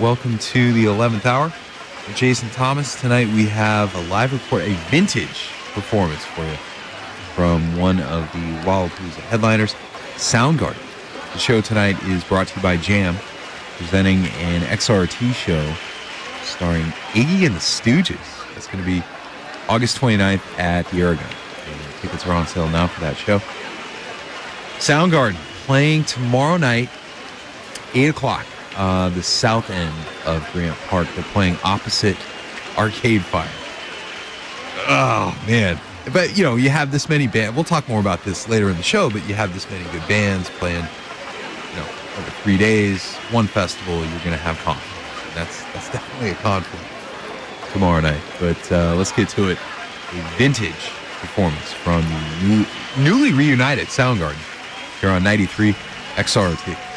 Welcome to the 11th hour. Jason Thomas. Tonight we have a live report, a vintage performance for you from one of the Lollapalooza headliners, Soundgarden. The show tonight is brought to you by Jam, presenting an XRT show starring Iggy and the Stooges. That's going to be August 29th at the Aragon. Tickets are on sale now for that show. Soundgarden playing tomorrow night, 8 o'clock, uh, the south end of Grant Park. They're playing opposite Arcade Fire. Oh, man. But, you know, you have this many bands. We'll talk more about this later in the show, but you have this many good bands playing, you know, over three days, one festival, you're going to have conflict. That's, that's definitely a conflict tomorrow night. But uh, let's get to it. A vintage performance from new, newly reunited Soundgarden here on 93 XRT.